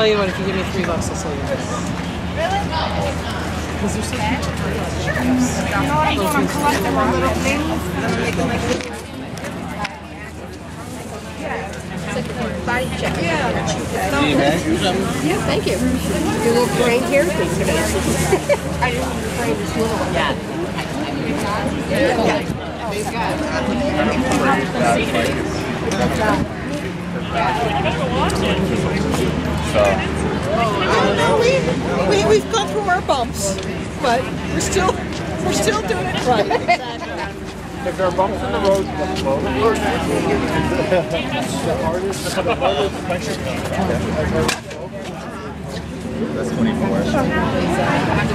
Tell you what, if you give me three bucks, I'll sell you this. Because they're so cute. You know what? I want to collect them on little things little body check. Yeah. Yeah, thank you. Your little frame here. I didn't want to frame this little one. Yeah. We, we, we've gone through our bumps, but we're still, we're still doing it right. If there are bumps in the road, the hardest, the hardest. That's 24. I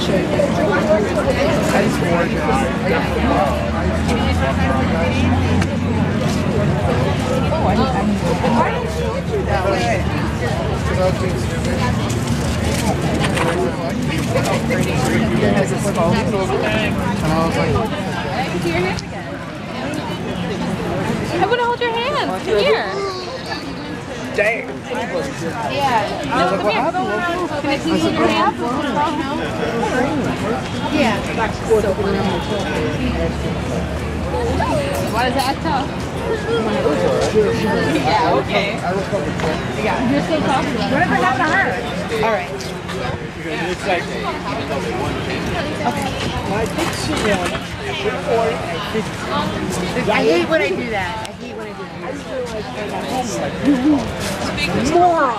want to hold your hand. Come here. Dang. Yeah. No, come here. Can I please hold your hand? Yeah. Why is that tough? yeah, okay. Yeah. You're so popular. Whatever happened to her? All right. I hate when I do that. I hate when I do that. Moron!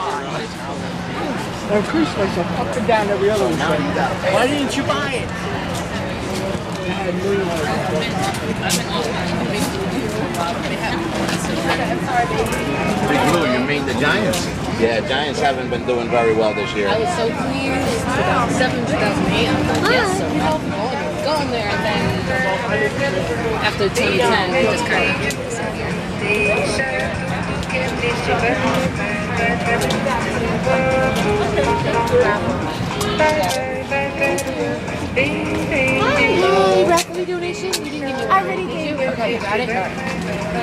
I increased myself up and down every other weekend. Why didn't you buy it? Big Blue, you mean the Giants? Yeah, Giants haven't been doing very well this year. I was so pleased. 2007, 2008, I'm like, yes, so I'm going there. And then after 2010, it just kind of Hey, broccoli donation? You didn't give me I already gave you. Okay, you got it?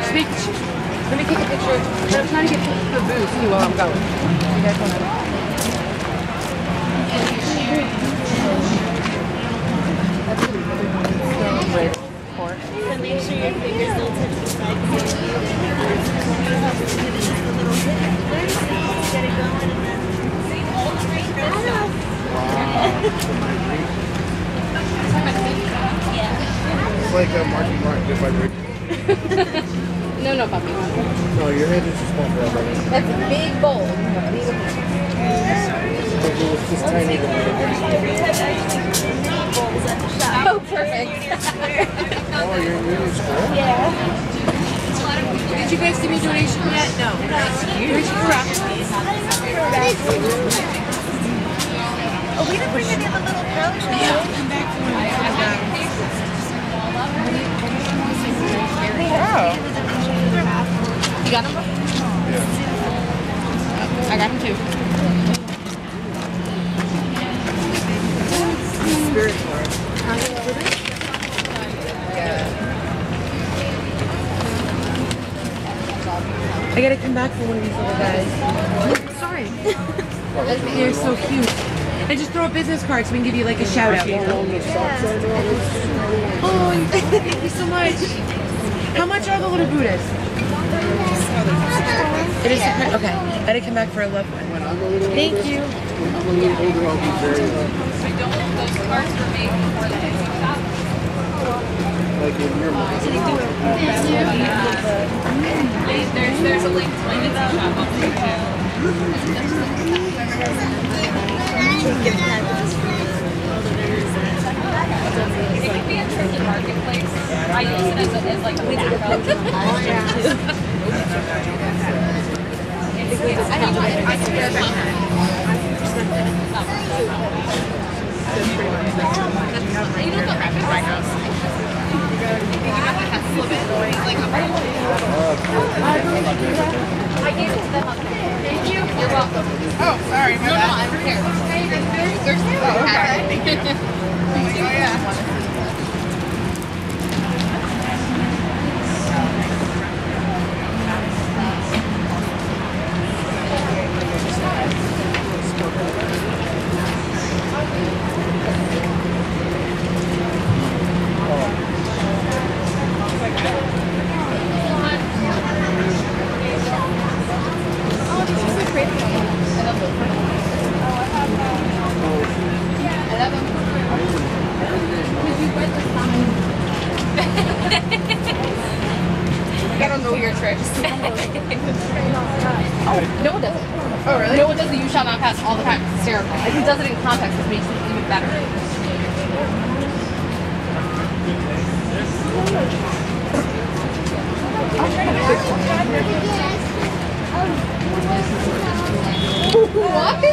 Speak. Let me take a picture. but I'm trying to get the booth see while I'm going. You guys want to? Make sure your fingers don't touch the side. Finish the little fingers. Get it going and then see all the way It's like a Marky Mark, like Ricky. No, no, puppy. No, your head is just one forever. That's a big bowl. If it was just tiny, Oh, perfect. oh, you're in Union Yeah. Did you guys give me a donation yet? No. Where's your broccoli? Oh, we didn't bring any of the little pouches. Yeah. You got them? Yeah. I got them too. I gotta come back for one of these little guys. Sorry. They're so cute. And just throw a business card so we can give you like a shout out. Oh, thank you so much. How much are the little Buddhas? It is okay. I gotta come back for a loved one. When I'm a little Thank older, you. when I'm a little older, I'll be very like in your mind. There's, there's a link to my Etsy shop up. It could be a tricky marketplace. I use it as, a, as like a backup. I mean, I, I can wear You don't go rapid right now. I gave it to them up there. Thank you. Oh, sorry. No, no, I don't care. There's, there's Oh, okay. Thank you. Oh, yeah. your tricks. oh, no one does it. Oh, really? No one does the you shall not pass all the time. It's hysterical. Like, he does it in context, which makes it even better. What?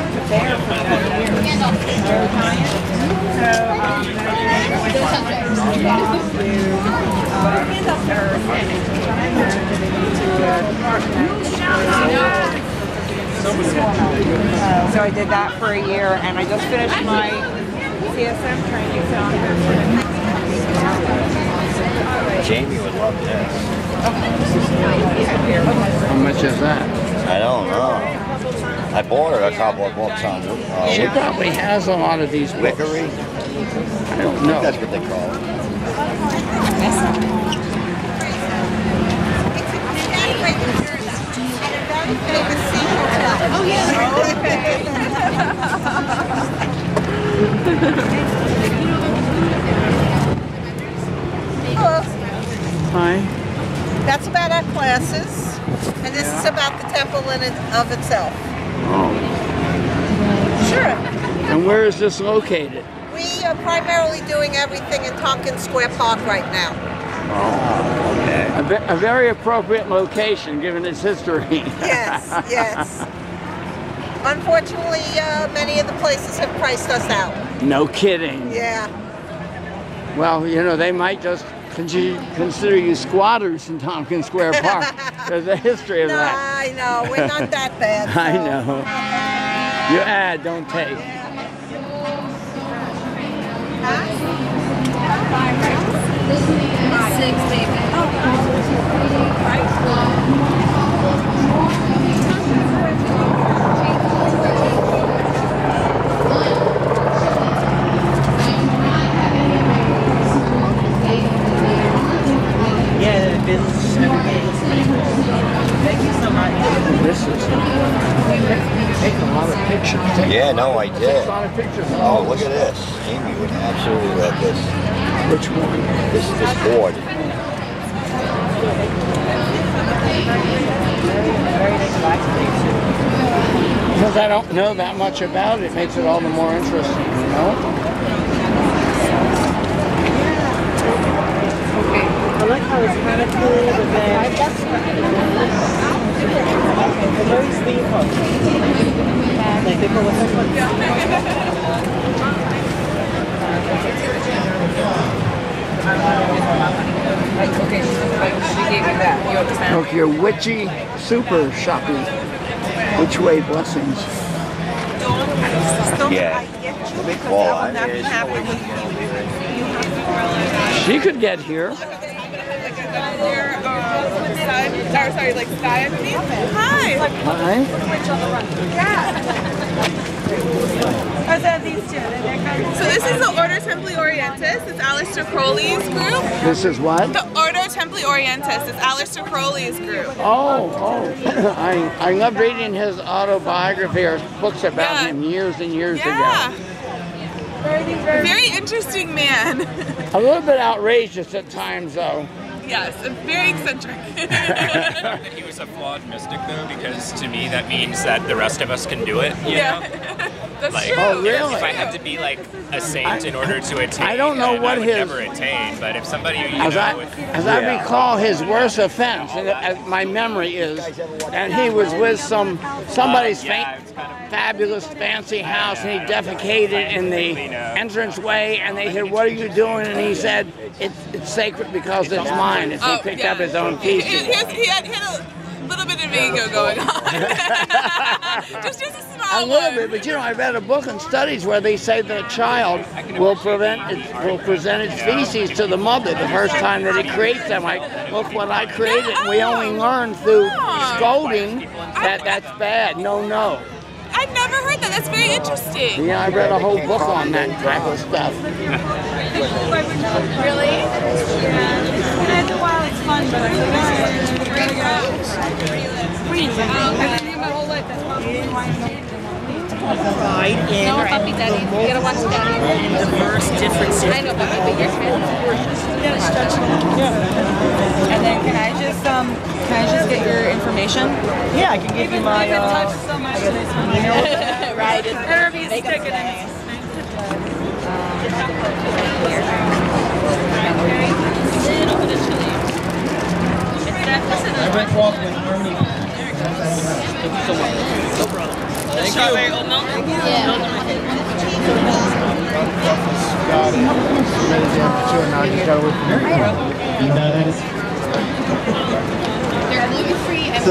So I did that for a year, and I just finished my CSM training. So I'm here for Jamie would love this. How much is that? I don't know. I bought her a couple of books on uh, She probably has a lot of these books. Wickery. I don't I know. that's what they call it. Oh Hello. Hi. That's about our classes, and this is about the temple in it of itself. Oh. Sure. And where is this located? We are primarily doing everything in Tompkins Square Park right now. A, ve- a very appropriate location given its history. Yes, yes. Unfortunately, uh, many of the places have priced us out. no kidding. Yeah. Well, you know, they might just consider you squatters in Tompkins Square Park. There's a history of No, that. I know. We're not that bad. I know. You add, don't take. Six, baby. Yeah, the business Thank you so much. This is. Take a lot of pictures. Take Yeah, no, I did. lot of pictures. Oh, look at this. Amy would absolutely love this. Which one? This this board. Because I don't know that much about it, makes it all the more interesting, you know? I like how it's kind of cool, but then it's very steampunk. Like they call Okay, she gave me that. You? Look, your witchy super shopping. Which way blessings? Yeah. Well, I She could get here. There, sun, or sorry, like sky underneath. Hi. Hi. So this is the Ordo Templi Orientis. It's Aleister Crowley's group. This is what? The Ordo Templi Orientis. It's Aleister Crowley's group. Oh, oh. I, I love reading his autobiography or books about Yeah. him years and years ago. Yeah. ago. Very interesting man. A little bit outrageous at times, though. Yes, very eccentric. He was a flawed mystic though, because to me that means that the rest of us can do it. You yeah. know? That's Like, true. Oh, really? If I had to be like a saint in order to attain, I don't know what I would his- never attain. But if somebody, you As know, I, with, as I recall, his worst offense, and as my memory is, and he was with some somebody's Uh, yeah, fa- it's kind of- fabulous fancy house, and he defecated in the entranceway, and they said, "What are you doing?" And he said, "It's, it's sacred because it's mine." As he Oh, picked yeah. up his own He, pieces. he, he, he had, he had a little bit of ego going on. just, just a small A little bit, but you know, I read a book on studies where they say that a child will prevent it, will present its feces to the mother the first time that it creates them. Like, look what I created. We only learn through scolding that that's bad. No, no. I've never heard that. That's very interesting. Yeah, I read a whole book on that type of stuff. Really? After a while, it's fun, but I Ride in No, puppy daddy. You gotta watch daddy. diverse, different I know, puppy, but yours And then can I just um can I just get your information? Yeah, I can give you my uh, right. It's be sticking in. I went walk with Harmony. Thank you. Got it. Ready to temperature, now you gotta wait for me. No, that is. They're gluten free and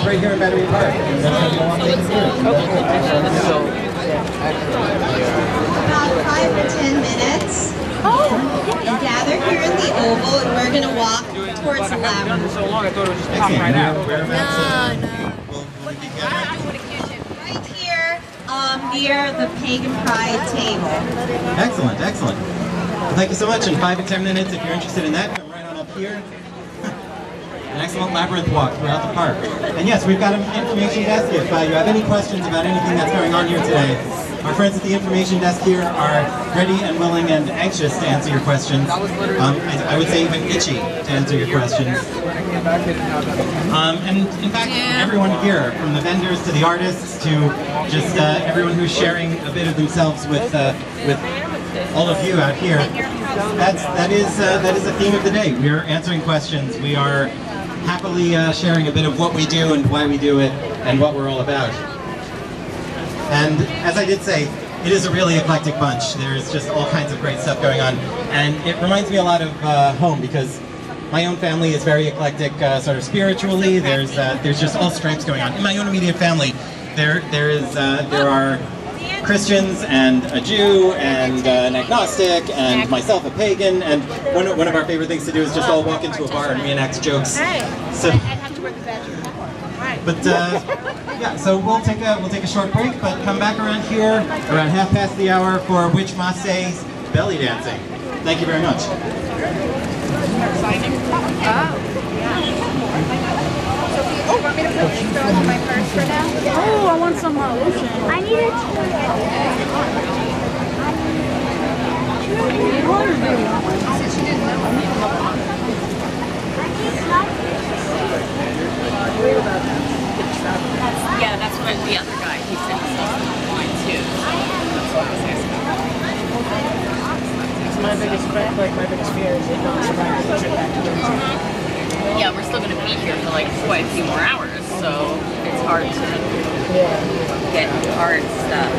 So labyrinth right here in Battery Park. through. About five to ten minutes. And gather here in the oval, and we're gonna walk towards the labyrinth. So long, I thought it would just pop right out. Right here, um, near the Pagan Pride table. Excellent, excellent. Thank you so much. In five to ten minutes, if you're interested in that, come right on up here. An excellent labyrinth walk throughout the park. And yes, we've got an information desk. If uh, you have any questions about anything that's going on here today, our friends at the information desk here are ready and willing and anxious to answer your questions. Um, I, I would say even itchy to answer your questions. Um, and in fact, everyone here, from the vendors to the artists to just uh, everyone who's sharing a bit of themselves with uh, with all of you out here, that's that is uh, that is the theme of the day. We are answering questions. We are happily uh, sharing a bit of what we do and why we do it and what we're all about. And as I did say, it is a really eclectic bunch. There's just all kinds of great stuff going on. And it reminds me a lot of uh, home because my own family is very eclectic, uh, sort of spiritually. There's uh, there's just all stripes going on. In my own immediate family, there there is uh, there are Christians and a Jew and uh, an agnostic and myself a pagan. And one of, one of our favorite things to do is just all walk into a bar and reenact jokes. So. But uh, yeah, so we'll take a we'll take a short break, but come back around here around half past the hour for Witch Massey's belly dancing. Thank you very much. To in my? Oh, I want some lotion. I need it. Yeah, that's what the other guy, he said he saw some too. That's what I was asking. It's my biggest, like my biggest fear is it not surviving the trip back to. Yeah, we're still gonna be here for like quite a few more hours, so it's hard to get hard stuff.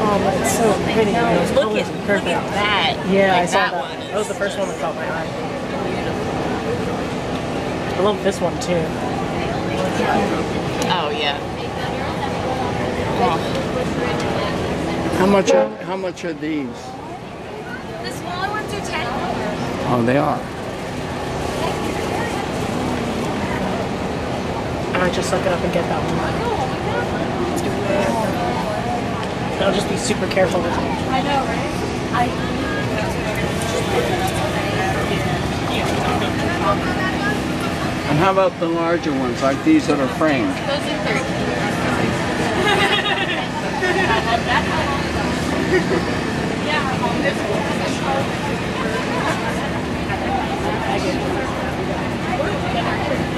Oh, but it's so pretty. No, Those look at- perfect. look at that. Yeah, I saw that that. one That was the first one that caught my eye. I love this one too. Oh yeah. How much? Are, how much are these? The smaller ones are 10. Oh, they are. I just suck it up and get that one. I'll just be super careful with it. I know, right? And how about the larger ones, like these that are framed? Those are 30.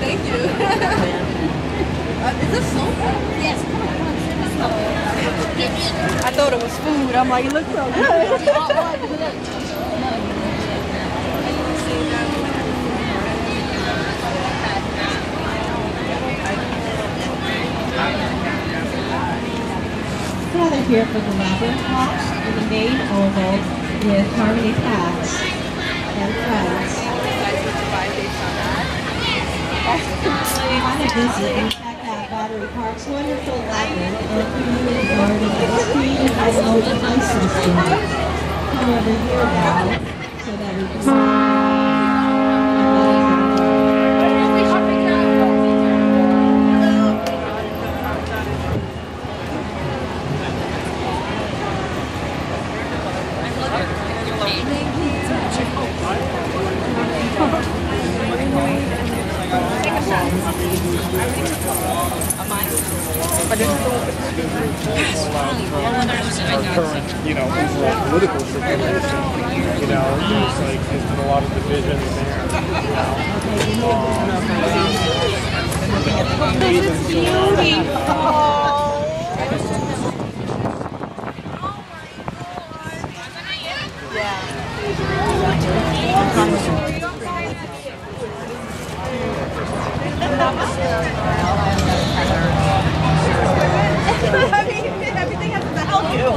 Thank you. uh, is this soap? Yes. I thought it was food. I'm like, it looks so good. Gather here for the labyrinth walk in the main oval with Harmony Pax and friends. Want to visit and check out Battery Park's wonderful labyrinth and community garden that was created by the local license student. Come over here now so that we can. This is beautiful. To help you.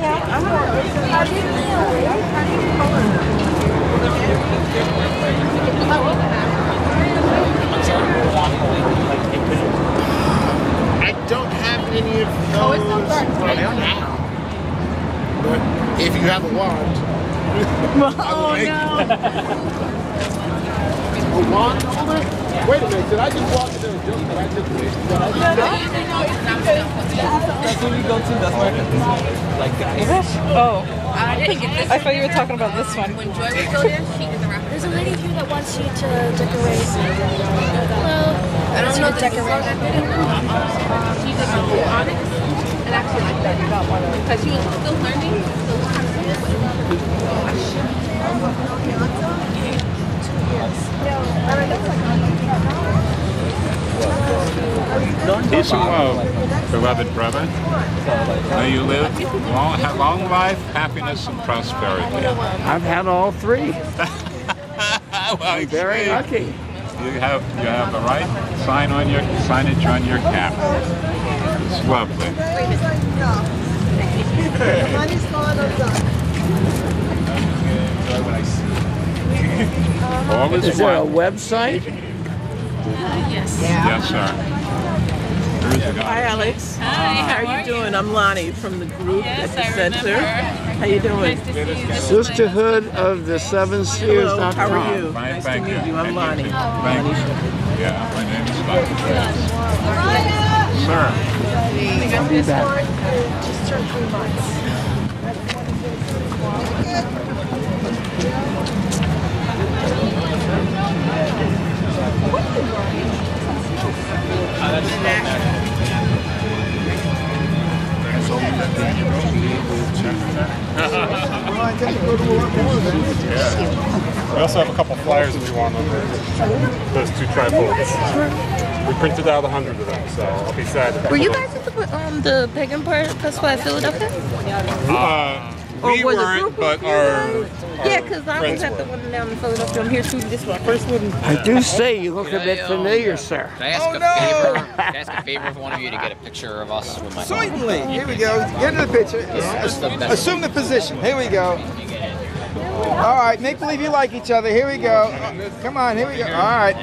Not. How do you feel? How do you feel? I don't have any of those right now. But if you have a wand, I will Oh make no. a wand holder. Wait a minute, did I just walk into a joke that I just did? That I just That's when you go to. That's where like Oh, I thought you were talking about this one. When Joy was still here, she did the wrap. There's a lady here that wants you to decorate. Hello. I don't know if this is decorate. Um, she did the onyx. And actually like that, you got one of Because she was still learning, so it's kind Peace and love, beloved brother. May you live long, have long life, happiness, and prosperity. I've had all three. well, Very see, lucky. You have you have the right sign on your signage on your cap. It's lovely. All is Is there a well. website? Yes. Yes, sir. There is a guy. Hi, Alex. Hi, How how are are you doing? I'm Lonnie from the group Yes, at the I center. remember. How you doing? Nice to see you. This is Sisterhood of the Seven Spheres. Hello, how are you? Nice thank to meet you. I'm Lonnie. too. Lonnie Thank you. Yeah, my name is Dr. Bass. Sir. I'll be back. Just turned three months. We also have a couple flyers if you want on those two trifolds. We printed out a hundred of them, so I'll be sad. Were you guys at the um the pagan part Festival at Philadelphia? Uh, Or we was weren't, group but our, Yeah, because I was friends at the one down in Philadelphia. I'm here shooting this one. First one. I do say you look a bit familiar, sir. Can I ask oh, a favor? Can I ask a favor of one of you to get a picture of us with my phone? Certainly. Here we go. Get into the picture. Just the. Assume the position. Here we go. All right. Make believe you like each other. Here we go. Come on. Here we go. All right.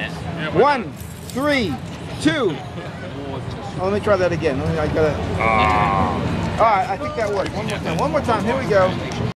One, three, two. Oh, let me try that again. I gotta. Ah. All right. I think that worked. One more time. One more time. Here we go.